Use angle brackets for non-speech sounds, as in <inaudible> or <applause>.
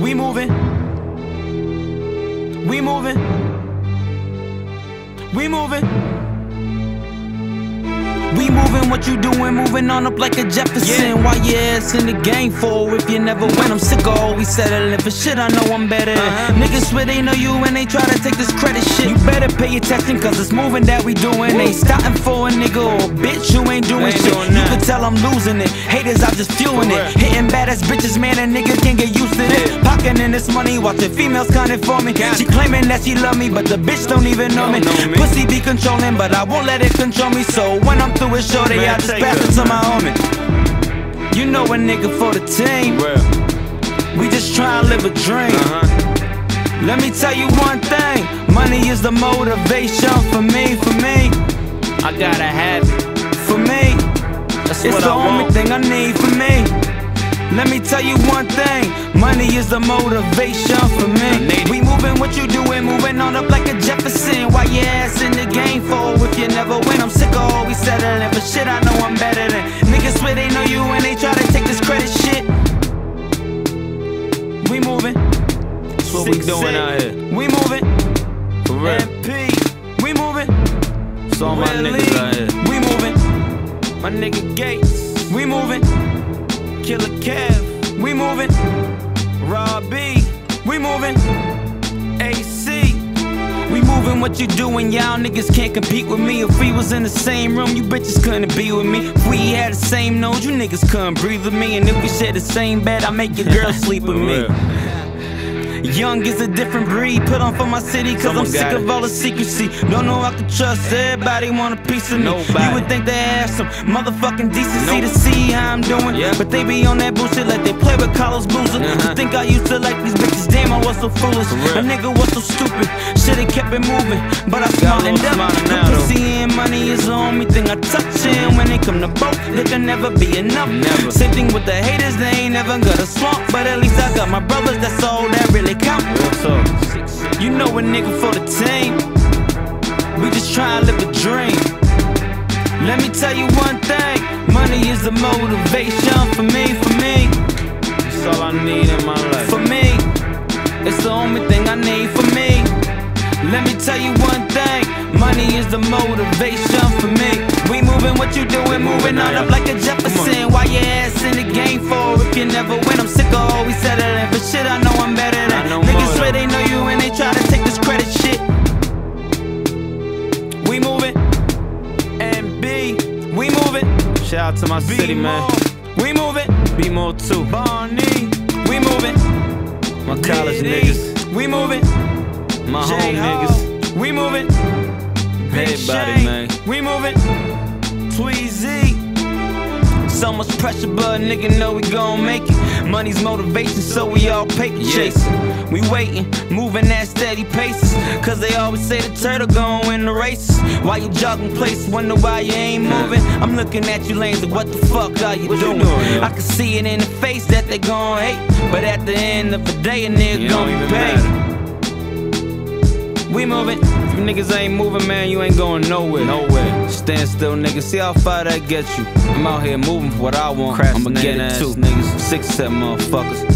We moving. We moving. We moving. We moving, what you doing? Moving on up like a Jefferson. Yeah. Why your ass in the game for if you never win? I'm sick of always settling for shit. I know I'm better. than. Uh-huh. Niggas swear they know you and they try to take this credit shit. You better pay attention cause it's moving that we doing. Woo. Ain't starting for a nigga or bitch, you ain't doing Ain't shit. doing you can tell I'm losing it. Haters, I just fueling it. Hitting badass bitches, man, a nigga can't get used to it. Yeah. Pocketing this money, watching females counting for me. Got She claiming that she love me, but the bitch don't even know me. Don't know me. Pussy be controlling, but I won't let it control me. So when I'm through with shorty, Man, I just pass it to my homie. You know a nigga for the team. Real. We just try to live a dream. Uh-huh. Let me tell you one thing. Money is the motivation for me, for me, I gotta have it. for me. That's It's what the I only want. thing I need for me. Let me tell you one thing. Money is the motivation for me. We moving what you doing, moving on up like a Jefferson. For shit. I know I'm better than niggas swear they know you and they try to take this credit shit. We moving. That's what we Six, doing eight. out here. We moving. For real. MP. We moving. It's all my niggas out here. We moving. My nigga Gates. We moving. Killer Kev. We moving. Rob B. We moving. Moving what you doing, y'all niggas can't compete with me. If we was in the same room, you bitches couldn't be with me. If we had the same nose, you niggas couldn't breathe with me. And if we share the same bed, I make your girl <laughs> sleep with me. Young is a different breed, put on for my city, cause Someone I'm sick got of all the secrecy. Don't know I can trust everybody, want a piece of me. Nobody. You would think they have some motherfucking decency Nope. to see how I'm doing. Yeah. But they be on that bullshit like they play with Carlos Boozer. Uh-huh. You think I used to like these bitches, damn, I was so foolish. A nigga was so stupid, should've kept it moving. But I smartened up. The now, pussy and money is the only thing I touch. And when it come to both, there can never be enough. Never. Same thing with the haters, they ain't never gonna swamp. But at least I got my brothers, that's all that really count. You know a nigga for the team. We just try to live a dream. Let me tell you one thing. Money is the motivation for me, for me, That's all I need in my life. for me. It's the only thing I need for me. Let me tell you one thing. Money is the motivation for me. We moving what you doing, moving on up like a Jefferson. Why your ass in the game for if you never win? I'm sick of always settling for shit. I know I'm better than niggas swear they know you and they try to take this credit shit. We moving. And B, we moving. Shout out to my city, man. We moving. Be more too. Barney, we moving. My college niggas. We moving. My home niggas. We moving. Big man. We moving. Tweezy. So much pressure, but nigga know we gon' make it. Money's motivation, so we all paper Yeah. chasing. We waiting, moving at steady paces. Cause they always say the turtle gon' win the races. Why you jogging places, wonder why you ain't moving. I'm looking at you lanes like, what the fuck are you What you doing? doing. I can see it in the face that they gon' hate. But at the end of the day, a nigga gon' be paid. We moving. If you niggas ain't moving, man, you ain't going nowhere. Nowhere. Stand still, nigga. See how far that gets you. I'm out here moving for what I want. I'ma get it Procrastinating too. ass Niggas, six, seven motherfuckers.